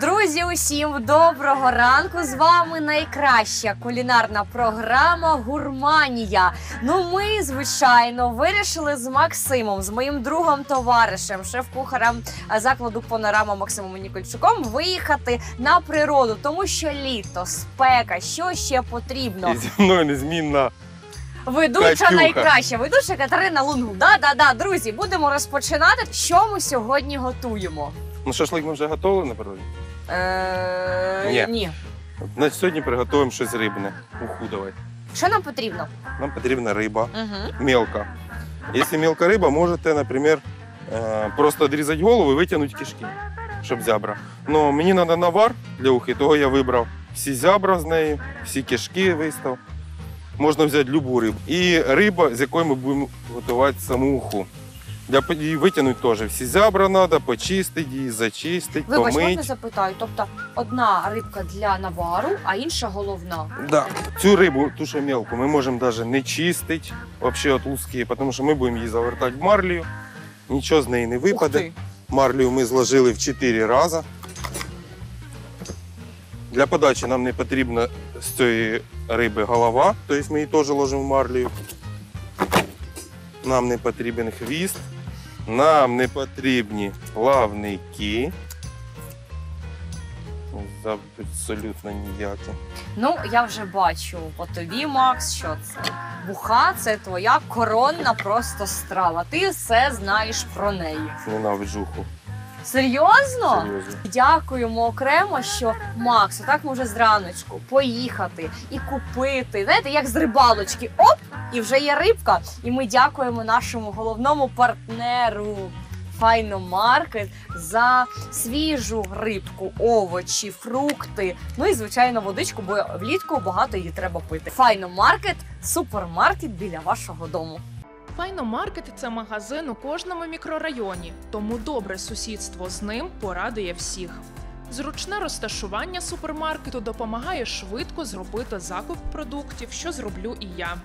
Друзі, усім доброго ранку! З вами найкраща кулінарна програма Гурманія. Ну, ми, звичайно, вирішили з Максимом, з моїм другом товаришем, шеф-кухарем закладу Панорама Максимом Нікольчуком, виїхати на природу, тому що літо, спека, що ще потрібно. І зі мною незмінна. Ведуча Катюха. найкраща, ведуча Катерина Лунгу. Да, да, да, друзі, будемо розпочинати. Що ми сьогодні готуємо? Ну, шашлик ми вже готові на природі. Е, Ні. ні. Сьогодні приготуємо щось рибне. Уху давай. Що нам потрібно? Нам потрібна риба, Угу. мелка. Якщо мелка риба, можете, наприклад, е, просто відрізати голову і витягнути кишки, щоб зябра. Ну, мені треба навар для ухи, того я вибрав всі зябра з неї, всі кишки вистав. Можна взяти любу рибу. І риба, з якої ми будемо готувати саму уху. Для її витягнути теж всі зябра треба, почистити її, зачистити, Вибач, помити. можна запитаю. Тобто одна рибка для навару, а інша головна. Да. Цю рибу, ту що мелку, ми можемо навіть не чистити вообще от луски, тому що ми будемо її завертати в марлію. Нічого з неї не випаде. Марлію ми зложили в 4 рази. Для подачі нам не потрібна з цієї риби голова, тобто ми її теж ложимо в марлію. Нам не потрібен хвіст, нам не потрібні плавники. Абсолютно ніякі. Ну, я вже бачу по тобі, Макс, що це буха це твоя коронна просто страва. Ти все знаєш про неї. Ненавиджу уху. Серйозно? Серйозно. Дякуємо окремо, що Макс, так може зраночку поїхати і купити. Знаєте, як з рибалочки, оп, і вже є рибка. І ми дякуємо нашому головному партнеру. Файномаркет за свіжу рибку, овочі, фрукти. Ну і звичайно водичку, бо влітку багато її треба пити. Файномаркет супермаркет біля вашого дому. Файномаркет це магазин у кожному мікрорайоні, тому добре сусідство з ним порадує всіх. Зручне розташування супермаркету допомагає швидко зробити закуп продуктів, що зроблю і я.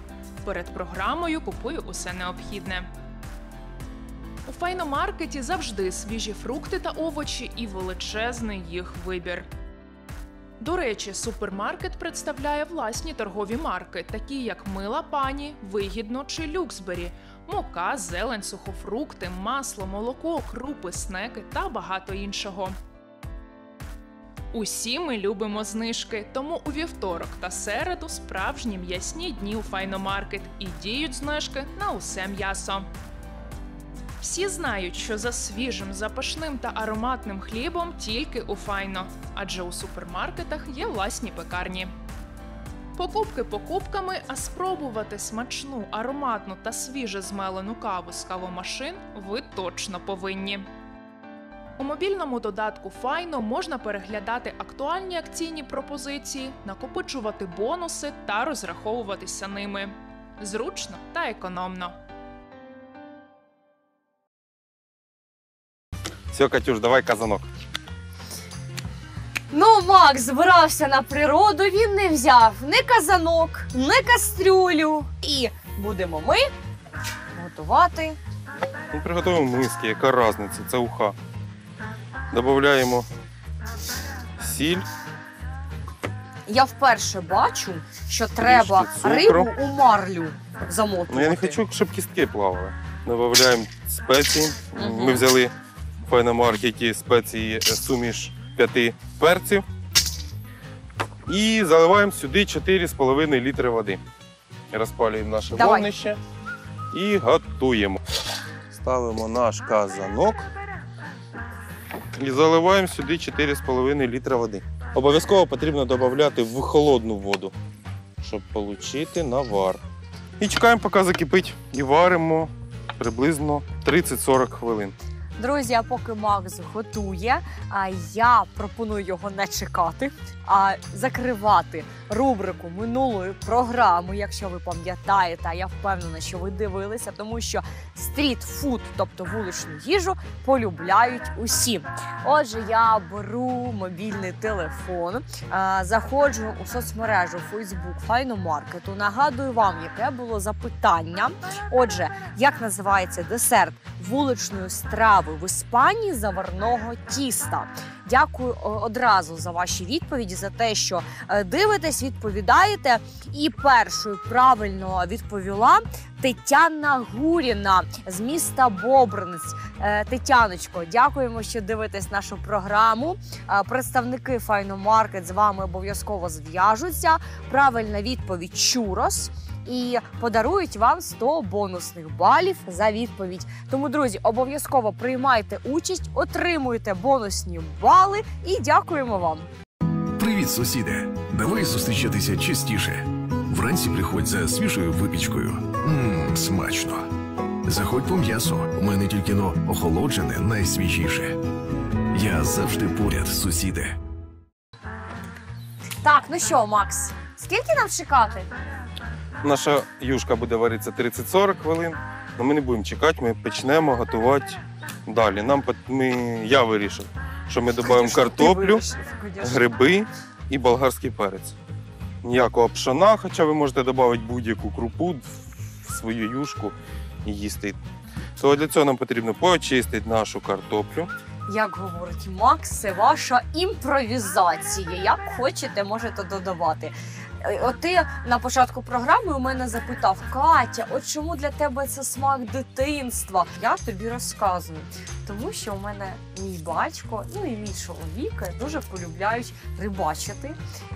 Перед програмою купую усе необхідне. У файномаркеті завжди свіжі фрукти та овочі і величезний їх вибір. До речі, супермаркет представляє власні торгові марки, такі як Мила Пані, Вигідно чи Люксбері, мука, зелень, сухофрукти, масло, молоко, крупи, снеки та багато іншого. Усі ми любимо знижки, тому у вівторок та середу справжні м'ясні дні у Файномаркет і діють знижки на усе м'ясо. Всі знають, що за свіжим, запашним та ароматним хлібом тільки у файно, адже у супермаркетах є власні пекарні. Покупки покупками, а спробувати смачну, ароматну та свіже змелену каву з кавомашин ви точно повинні. У мобільному додатку Файно можна переглядати актуальні акційні пропозиції, накопичувати бонуси та розраховуватися ними. Зручно та економно. Все, Катюш, давай казанок. Ну, Макс збирався на природу, він не взяв ні казанок, ні кастрюлю. І будемо ми готувати. Ну, приготуємо миски, яка різниця, це уха. Додаємо сіль, Я вперше бачу, що треба цукру. рибу у марлю замотувати. Ну я не хочу, щоб кістки плавали. Додаємо спеції. Мгм. Ми взяли в файномаркеті спеції е, суміш п'яти перців. І заливаємо сюди 4,5 літри води. Розпалюємо наше Давай. вогнище і готуємо. Ставимо наш казанок і заливаємо сюди 4,5 літра води. Обов'язково потрібно додати в холодну воду, щоб отримати навар. І чекаємо, поки закипить. І варимо приблизно 30-40 хвилин. Друзі, а поки Макс готує, я пропоную його не чекати, а закривати рубрику минулої програми, якщо ви пам'ятаєте, а я впевнена, що ви дивилися, тому що стріт-фуд, тобто вуличну їжу, полюбляють усі. Отже, я беру мобільний телефон, а, заходжу у соцмережу Facebook Файномаркету. Нагадую вам, яке було запитання. Отже, як називається десерт вуличної страви в Іспанії заварного тіста? Дякую одразу за ваші відповіді, за те, що е, дивитесь, відповідаєте. І першою правильно відповіла Тетяна Гуріна з міста Бобринець. Е, Тетяночко, дякуємо, що дивитесь нашу програму. Е, Представники Файномаркет з вами обов'язково зв'яжуться. Правильна відповідь чурос. І подарують вам 100 бонусних балів за відповідь. Тому, друзі, обов'язково приймайте участь, отримуйте бонусні бали і дякуємо вам. Привіт, сусіде! Давай зустрічатися частіше. Вранці приходь за свіжою випічкою. Мм, смачно. Заходь по м'ясо. У мене тільки но охолоджене найсвіжіше. Я завжди поряд, сусіде. Так, ну що, Макс, скільки нам чекати? Наша юшка буде варитися 30-40 хвилин, але ми не будемо чекати, ми почнемо готувати далі. Нам ми, я вирішив, що ми додаємо картоплю, гриби і болгарський перець. Ніякого пшона, хоча ви можете додати будь-яку крупу в свою юшку і їсти. То для цього нам потрібно почистити нашу картоплю. Як говорить Макс, це ваша імпровізація. Як хочете, можете додавати. От ти на початку програми у мене запитав Катя, от чому для тебе це смак дитинства? Я тобі розказую. Тому що у мене мій батько, ну і мій чоловік дуже полюбляють рибачити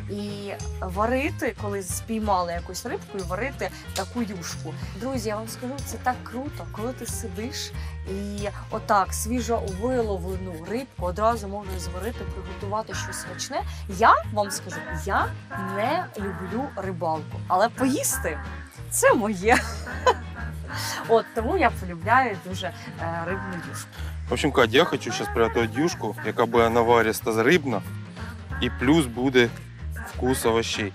і варити, коли спіймали якусь рибку, і варити таку юшку. Друзі, я вам скажу, це так круто, коли ти сидиш і отак свіжо виловлену рибку одразу можеш зварити, приготувати щось смачне. Я вам скажу, я не люблю рибалку, але поїсти це моє. От тому я полюбляю дуже е, рибну юшку. В общем, Катя, я хочу зараз приготувати юшку, яка буде навариста рибна, і плюс буде вкус овощей.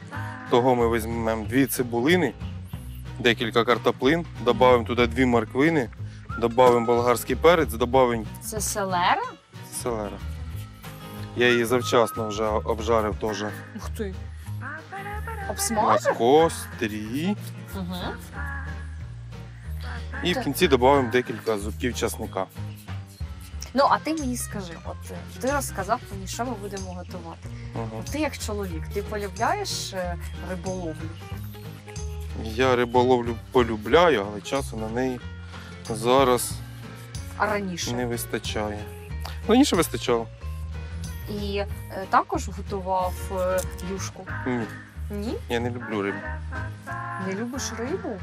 Того ми візьмемо дві цибулини, декілька картоплин, додамо туди дві морквини, додамо болгарський перець, додамо Це селера? селера. Я її завчасно вже обжарив теж Ух ти. На Обсмажив? кострі. Угу. І в кінці додамо декілька зубків часника. Ну, а ти мені скажи, от е, ти розказав мені, що ми будемо готувати. Ага. Ти як чоловік, ти полюбляєш е, риболовлю? Я риболовлю полюбляю, але часу на неї зараз А раніше? не вистачає. Раніше вистачало. І е, також готував е, юшку. Ні, Ні? я не люблю рибу. Не любиш рибу?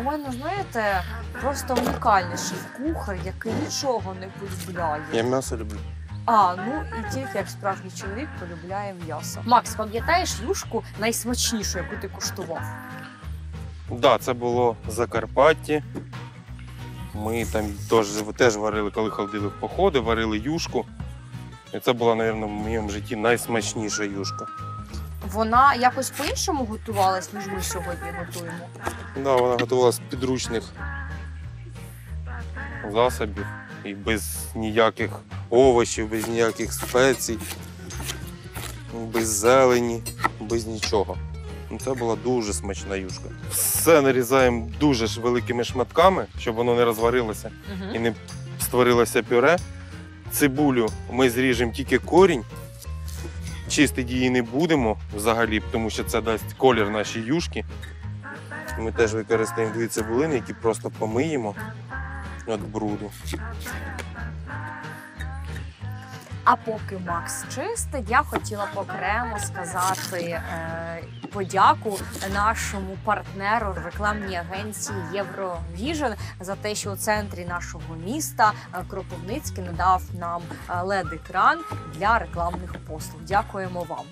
У мене, знаєте, просто унікальний шеф-кухар, який нічого не полюбляє. Я м'ясо люблю. А, ну і тільки як справжній чоловік полюбляє м'ясо. Макс, пам'ятаєш юшку найсмачнішу, яку ти куштував? Так, да, це було в Закарпатті. Ми там теж, теж варили, коли ходили в походи, варили юшку. І це була, мабуть, в моєму житті найсмачніша юшка. Вона якось по-іншому готувалась, ніж ми сьогодні готуємо. Да, вона готувалася з підручних засобів і без ніяких овочів, без ніяких спецій, без зелені, без нічого. Ну, Це була дуже смачна юшка. Все нарізаємо дуже ж великими шматками, щоб воно не розварилося і не створилося пюре. Цибулю ми зріжемо тільки корінь. Чистити її не будемо взагалі, тому що це дасть колір нашій юшки. Ми теж використаємо дві цибулини, які просто помиємо від бруду. А поки Макс чистить, я хотіла окремо сказати е, подяку нашому партнеру рекламній агенції Євровіжен за те, що у центрі нашого міста е, Кропивницький надав нам led екран для рекламних послуг. Дякуємо вам.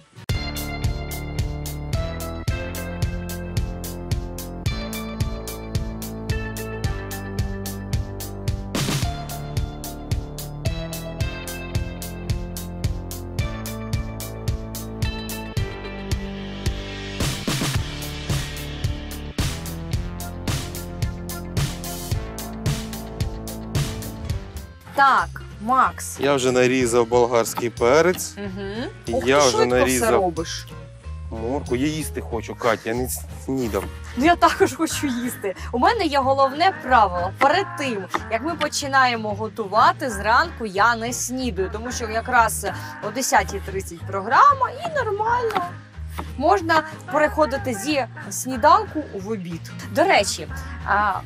Макс. Я вже нарізав болгарський перець. Угу. І Ох, я ти вже швидко все нарізав робиш. Морку, я їсти хочу, Катя, я не снідав. Ну я також хочу їсти. У мене є головне правило. Перед тим як ми починаємо готувати зранку, я не снідаю, тому що якраз о 10.30 програма і нормально. Можна переходити зі сніданку в обід. До речі,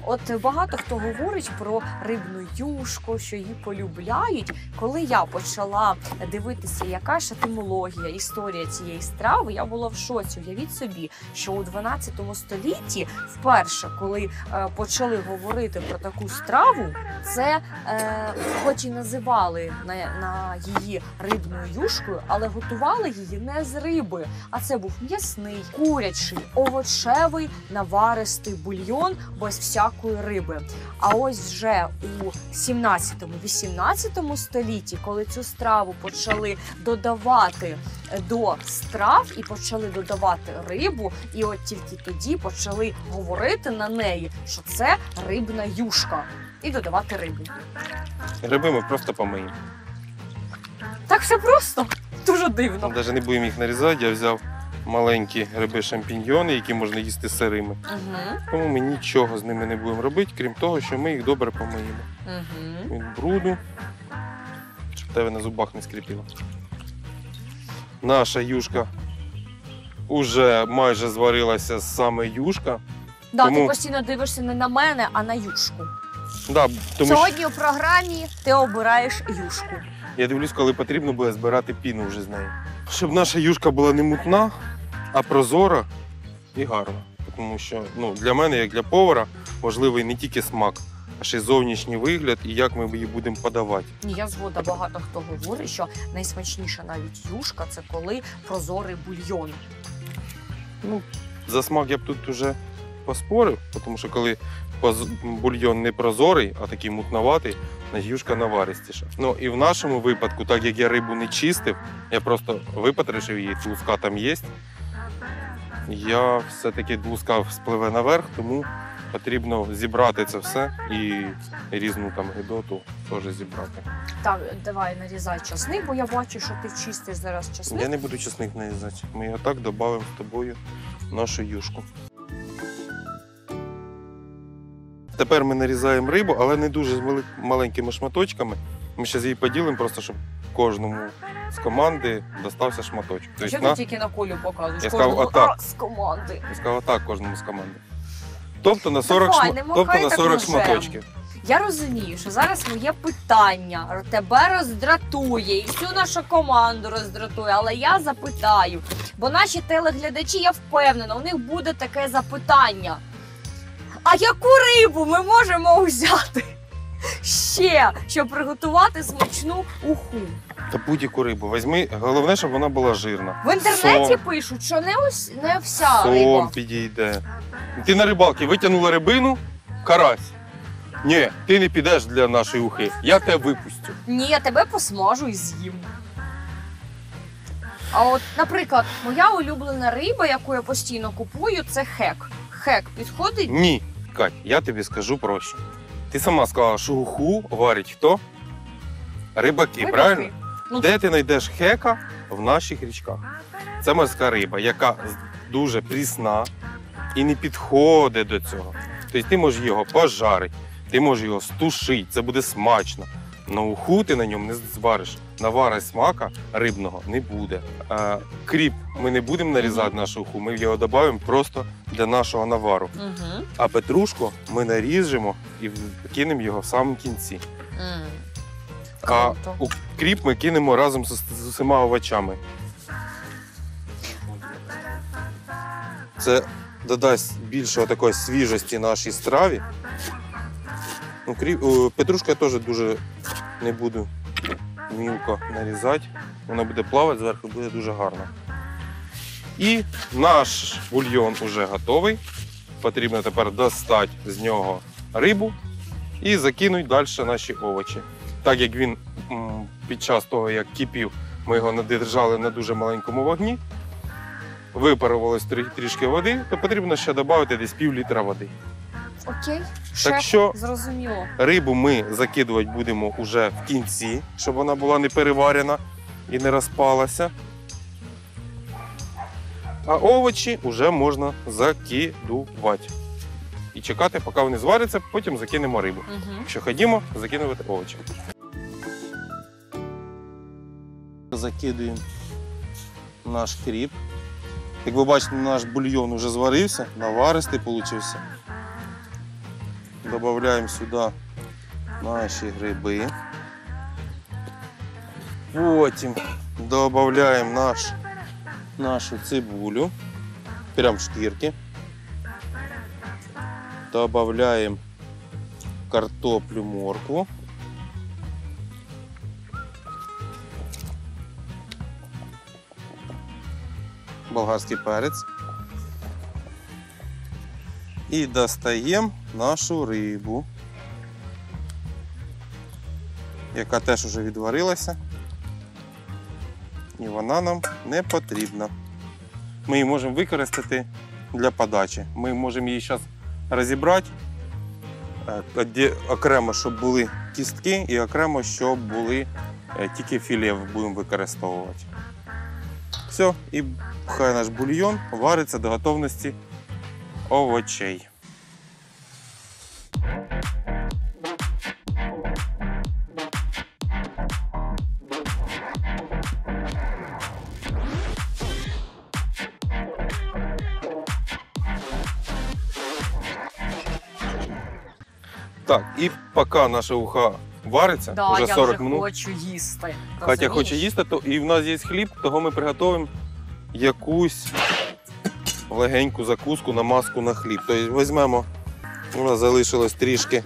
от багато хто говорить про рибну юшку, що її полюбляють. Коли я почала дивитися, яка ж етимологія, історія цієї страви, я була в шоці. Уявіть собі, що у 12 столітті, вперше, коли е, почали говорити про таку страву, це е, хоч і називали на, на її рибною юшкою, але готували її не з риби, а це був м'ясний, курячий, овочевий, наваристий бульйон без всякої риби. А ось вже у 17-18 столітті, коли цю страву почали додавати до страв і почали додавати рибу, і от тільки тоді почали говорити на неї, що це рибна юшка, і додавати рибу. Риби ми просто помиємо. Так все просто дуже дивно. Навіть не будемо їх нарізати, я взяв маленькі гриби шампіньйони, які можна їсти сирими. Угу, Тому ми нічого з ними не будемо робити, крім того, що ми їх добре помиємо. угу. Від бруду, щоб тебе на зубах не скріпіло. Наша юшка уже майже зварилася саме юшка. Да, ти Тому- постійно дивишся не на мене, а на юшку. Да, тому що Сьогодні у програмі ти обираєш юшку. я дивлюсь, коли потрібно буде збирати піну вже з неї. Щоб наша юшка була не мутна, а прозора і гарна. Тому що ну, для мене, як для повара, важливий не тільки смак, а ще й зовнішній вигляд і як ми її будемо подавати. Ні, Я згода, багато хто говорить, що найсмачніша навіть юшка це коли прозорий бульйон. Ну, за смак я б тут уже поспорив, тому що коли бульйон не прозорий, а такий мутноватий, юшка наваристіша. Ну і в нашому випадку, так як я рибу не чистив, я просто випотрошив її, луска там є. Я все-таки луска спливе наверх, тому потрібно зібрати це все і різну там гидоту теж зібрати. Так, давай нарізай часник, бо я бачу, що ти чистиш зараз часник. Я не буду чесник нарізати. Ми його так додамо з тобою в нашу юшку. Тепер ми нарізаємо рибу, але не дуже з маленькими шматочками. Ми зараз її поділимо, просто щоб кожному з команди достався шматочок. Що Тобто ти на, тільки на колю показуєш? Я сказав, Кожному, отак. «А, з команди. я сказав так кожному з команди. Тобто на 40, Давай, шма- не тобто махай на так 40 ножем. шматочків. Я розумію, що зараз моє питання тебе роздратує і всю нашу команду роздратує, але я запитаю, бо наші телеглядачі, я впевнена, у них буде таке запитання. А яку рибу ми можемо взяти ще, щоб приготувати смачну уху? Та будь-яку рибу візьми. Головне, щоб вона була жирна. В інтернеті Сом. пишуть, що не, ось, не вся Сом риба. підійде. Ти на рибалці витягнула рибину, карась. Ні, ти не підеш для нашої ухи. Я тебе випустю. Ні, я тебе посмажу і з'їм. А от, наприклад, моя улюблена риба, яку я постійно купую, це хек. Хек підходить? Ні, Кать, я тобі скажу проще. Ти сама сказала, що уху варять хто? Рибаки, Рибаки. правильно? Ну, Де ти знайдеш хека в наших річках? Це морська риба, яка дуже прісна і не підходить до цього. Тобто ти можеш його пожарити, ти можеш його стушити, це буде смачно. На уху ти на ньому не звариш. Навара смака рибного не буде. А, кріп ми не будемо нарізати нашу уху, ми його додаємо просто для нашого навару. Угу. А петрушку ми наріжемо і кинемо його в самому кінці. А Круто. кріп ми кинемо разом з, з усіма овочами. Це додасть більше такої свіжості нашій страві. Ну, кріп, о, петрушку я теж дуже не буду мілко нарізати. Вона буде плавати зверху, буде дуже гарно. І наш бульйон вже готовий. Потрібно тепер достати з нього рибу і закинути далі наші овочі. Так як він під час того, як кипів, ми його надержали на дуже маленькому вогні, випарувалось трішки води, то потрібно ще додати десь пів літра води. Окей, шеф, Так що зрозуміло. рибу ми закидувати будемо уже в кінці, щоб вона була не переварена і не розпалася. А овочі вже можна закидувати. І чекати, поки вони зваряться, потім закинемо рибу. Угу. Якщо ходімо, закинувати овочі. Закидуємо наш кріп. Як ви бачите, наш бульйон вже зварився, наваристий получився. Додаємо сюди наші гриби. Потім додаємо наш, нашу цибулю, прям шкірки. Додаємо картоплю, моркву. Болгарський перець. І достаємо нашу рибу, яка теж вже відварилася. І вона нам не потрібна. Ми її можемо використати для подачі. Ми можемо її зараз розібрати Е, окремо, щоб були кістки, і окремо, щоб були е, тільки філе будемо використовувати. Все, і хай наш бульйон вариться до готовності овочей. Так, і поки наша уха вариться, Да, вже я 40 вже минут. хочу їсти. Катя Розумієш? хоче їсти, то і в нас є хліб, того ми приготуємо якусь легеньку закуску, намазку на хліб. Тобто візьмемо, у нас залишилось трішки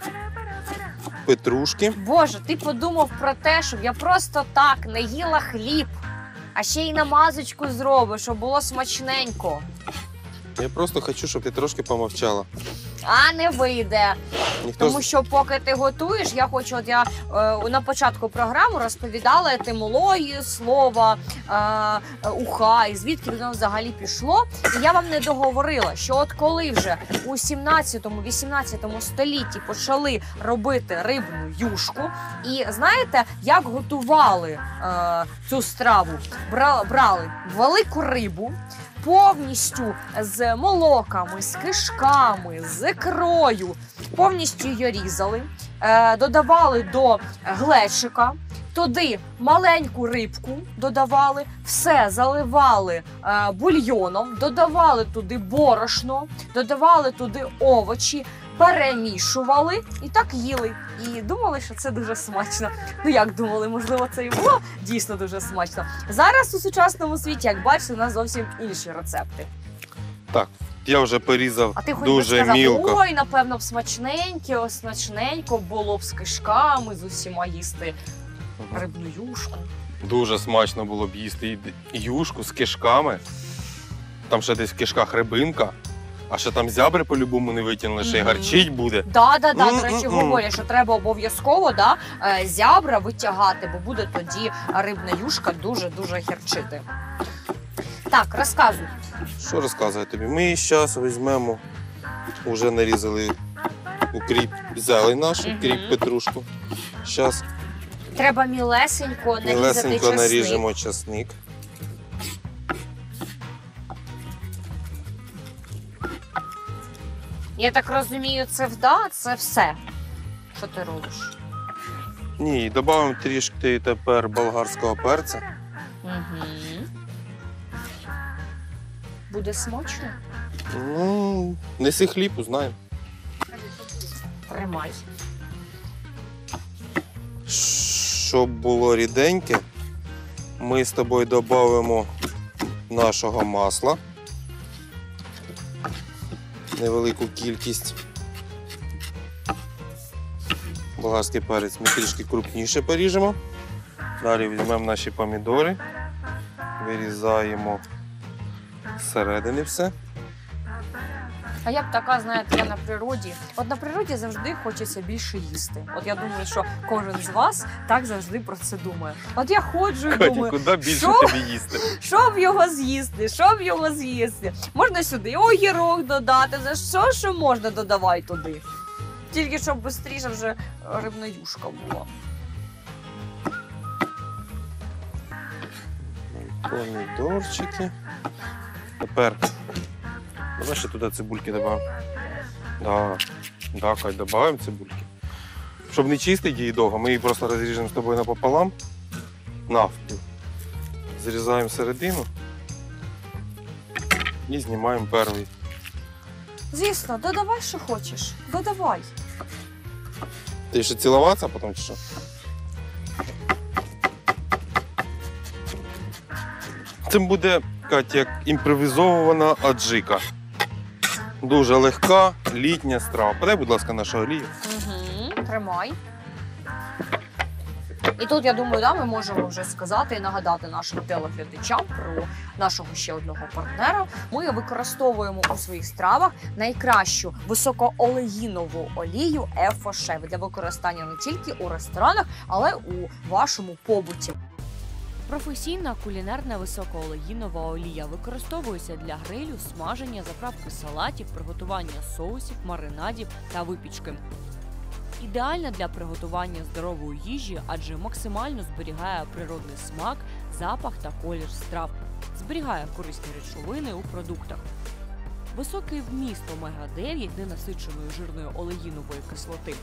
петрушки. Боже, ти подумав про те, щоб я просто так не їла хліб, а ще й намазочку зробиш, щоб було смачненько. Я просто хочу, щоб ти трошки помовчала. А не вийде. Ніхто Тому що поки ти готуєш, я хочу, от я е, на початку програми розповідала етимологію слова е, е, уха і звідки воно взагалі пішло. І я вам не договорила, що от коли вже у 17-18 столітті почали робити рибну юшку, і знаєте, як готували е, цю страву? Бра- брали велику рибу. Повністю з молоками, з кишками, з ікрою, повністю її різали, е, додавали до глечика, туди маленьку рибку додавали, все заливали е, бульйоном, додавали туди борошно, додавали туди овочі, перемішували і так їли. І думали, що це дуже смачно. Ну як думали, можливо, це і було дійсно дуже смачно. Зараз у сучасному світі, як бачите, у нас зовсім інші рецепти. Так, я вже порізав А ти хоч би дуже сказав, мілко. ой, напевно, б смачненьке, ось смачненько було б з кишками, з усіма їсти Мгм. рибну юшку. Дуже смачно було б їсти і юшку з кишками. Там ще десь в кишках рибинка, а ще там зябри по-любому не витягнули, ще й гарчить буде. Да, да, да. До речі, М-м-м. говорять, що треба обов'язково да, е, зябра витягати, бо буде тоді рибна юшка дуже дуже гірчити. Так, розказуй. Що розказувати тобі? Ми зараз візьмемо, вже нарізали укріп, зелень наш, Мгм. укріп петрушку. Зараз Треба мілесенько нарізати мілесенько чесник. наріжемо часник. Я так розумію, це вда, це все. Що ти робиш? Ні, додамо трішки тепер болгарського перця. Угу. Буде смачно? Ну, неси хліб, узнаємо. Тримай. Щоб було ріденьке, ми з тобою додамо нашого масла. Невелику кількість. Болгарський перець ми трішки крупніше поріжемо. Далі візьмемо наші помідори, вирізаємо зсередини все. А я б така, знаєте, я на природі. От на природі завжди хочеться більше їсти. От я думаю, що кожен з вас так завжди про це думає. От я ходжу і думаю, куди більше що? тобі їсти? щоб його з'їсти, щоб його з'їсти. Можна сюди огірок додати, за що, що можна додавай туди. Тільки щоб швидше вже рибна юшка була. Помідорчики. Тепер. Давай ще туди цибульки додамо. Да, да, Кать, додаємо цибульки. Щоб не чистити її довго, ми її просто розріжемо з тобою напополам. Навпіл. Зрізаємо середину і знімаємо перший. Звісно, додавай, що хочеш. Додавай. Ти ще цілуватися потім чи що? Це буде Катя, як імпровізована аджика. Дуже легка, літня страва. Подай, будь ласка, нашу олію. Угу, тримай. І тут, я думаю, да, ми можемо вже сказати і нагадати нашим телеглядачам про нашого ще одного партнера. Ми використовуємо у своїх стравах найкращу високоолеїнову олію Ефошев для використання не тільки у ресторанах, але й у вашому побуті. Професійна кулінарна високоолеїнова олія використовується для грилю, смаження, заправки салатів, приготування соусів, маринадів та випічки. Ідеальна для приготування здорової їжі, адже максимально зберігає природний смак, запах та колір страв, зберігає корисні речовини у продуктах. Високий вміст омега-9 ненасиченої жирної олеїнової кислоти.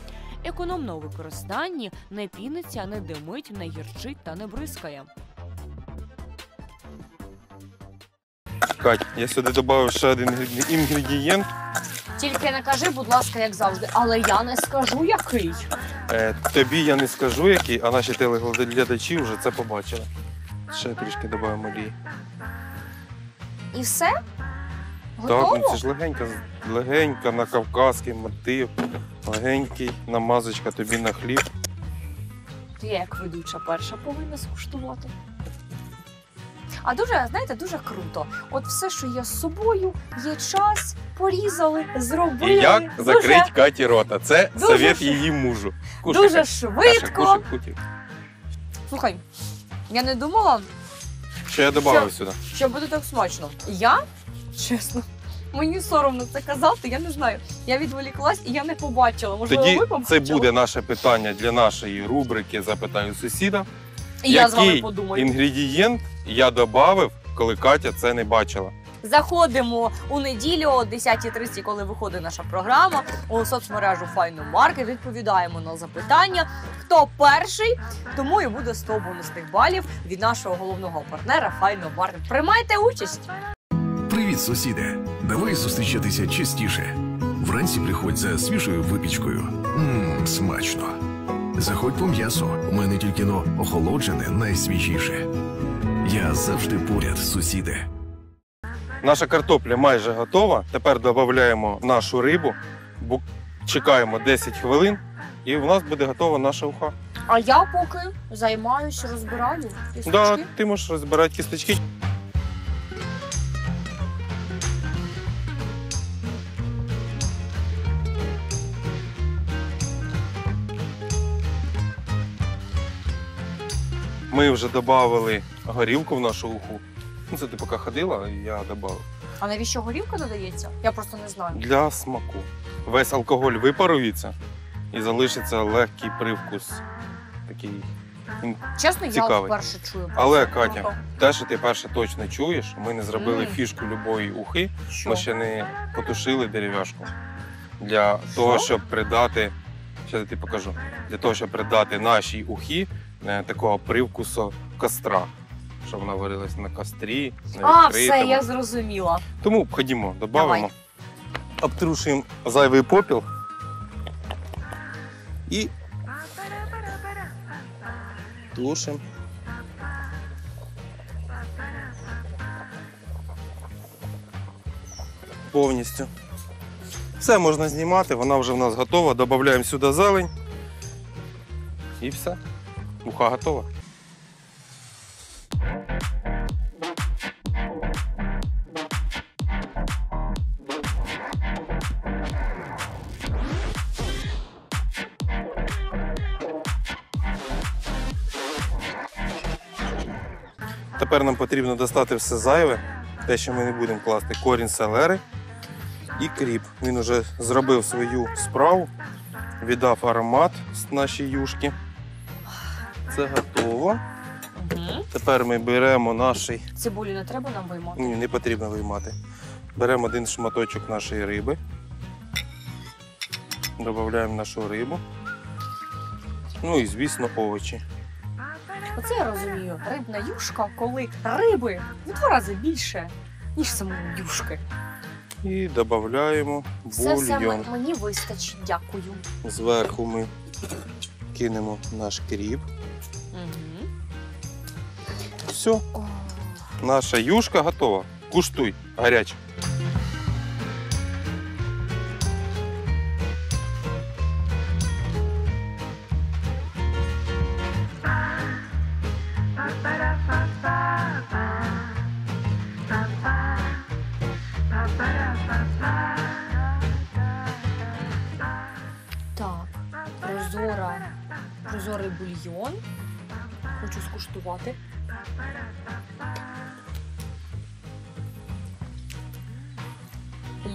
Економно у використанні не піниться, не димить, не гірчить та не бризкає. Кать, я сюди додав ще один інгредієнт. Тільки не кажи, будь ласка, як завжди, але я не скажу який. Е, тобі я не скажу який, а наші телеглядачі вже це побачили. Ще трішки додаємо олії. І все? Так, ну це ж легенька, легенька на кавказький мотив, легенький намазочка тобі на хліб. Ти як ведуча перша повинна скуштувати. А дуже, знаєте, дуже круто. От все, що є з собою, є час, порізали, зробили. І як дуже, закрить Каті рота. Це дуже совет її мужу. Кушай, дуже швидко. Кушай, кушай. Слухай, я не думала, Що я додав сюди? що буде так смачно. Я, чесно, мені соромно це казати, я не знаю. Я відволіклась і я не побачила. Можливо, Тоді ви це буде наше питання для нашої рубрики Запитаю сусіда. І я з вами Який подумаю. інгредієнт я додав, коли Катя це не бачила? Заходимо у неділю о 10.30, коли виходить наша програма у соцмережу Файну Маркет. Відповідаємо на запитання. Хто перший, тому і буде 100 бонусних балів від нашого головного партнера Файно Маркет. Приймайте участь. Привіт, сусіде! Давай зустрічатися частіше. Вранці приходь за свіжою випічкою. Мм, смачно. Заходь по м'ясо. У мене тільки но охолоджене найсвіжіше. Я завжди поряд, сусіде. Наша картопля майже готова. Тепер додаємо нашу рибу, бу- чекаємо 10 хвилин, і у нас буде готова наша уха. А я поки займаюсь, розбираю кісточки. Да, ти можеш розбирати кісточки. Ми вже додали горілку в нашу уху. Ну, це ти поки ходила, я додав. А навіщо горілка додається? Я просто не знаю. Для смаку. Весь алкоголь випарується і залишиться легкий привкус. Такий. Чесно, я Цікавий. вперше чую. Але. Катя, те, що ти перше точно чуєш, ми не зробили Мм. фішку любої ухи, Що? ми ще не потушили дерев'яшку. Для того, щоб придати, ще я тобі покажу, для того, щоб придати нашій ухі такого привкусу костра. Щоб вона варилась на кострі, на А, відкритому. все, я зрозуміла. Тому ходімо, додамо. Давай. Обтрушуємо зайвий попіл. І тушимо. Повністю. Все можна знімати, вона вже в нас готова. Додаємо сюди зелень. І все. Уха готова. Тепер нам потрібно достати все зайве, те, що ми не будемо класти, корінь селери і кріп. Він вже зробив свою справу, віддав аромат з нашій юшки. Це готово. Угу. Тепер ми беремо наш, Цибулю не треба нам виймати. ні, не потрібно виймати. Беремо один шматочок нашої риби. Додаємо нашу рибу. Ну і, звісно, овочі. Оце я розумію. Рибна юшка, коли риби в два рази більше, ніж самої юшки. І додаємо Все все бульйон. мені вистачить. Дякую. Зверху ми кинемо наш кріп. Угу. Все, наша юшка готова. Куштуй, гаряча. прозорий бульйон. Хочу скуштувати.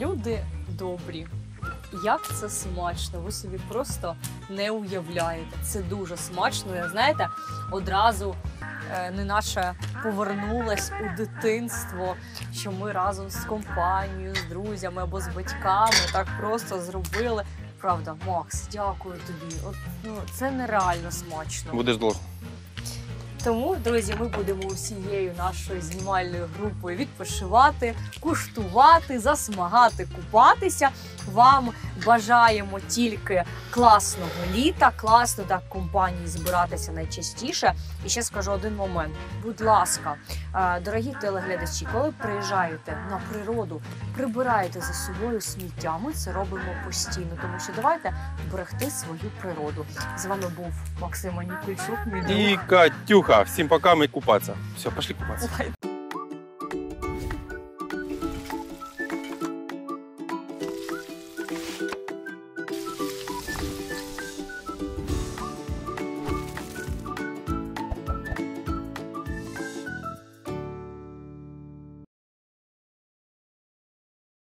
Люди добрі. Як це смачно, ви собі просто не уявляєте. Це дуже смачно. Я знаєте, одразу е, неначе повернулась у дитинство, що ми разом з компанією, з друзями або з батьками так просто зробили. Правда, Макс, дякую тобі. От, ну, це нереально смачно. Будеш довго. Тому, друзі, ми будемо усією нашою знімальною групою відпочивати, куштувати, засмагати, купатися. Вам бажаємо тільки класного літа, класно так компанії збиратися найчастіше. І ще скажу один момент. Будь ласка, е, дорогі телеглядачі, коли приїжджаєте на природу, прибирайте за собою сміття. Ми це робимо постійно, тому що давайте берегти свою природу. З вами був Максим Анікульчук, мій друг. І Катюха. Всім пока, ми купаться. Все, пошли купаться.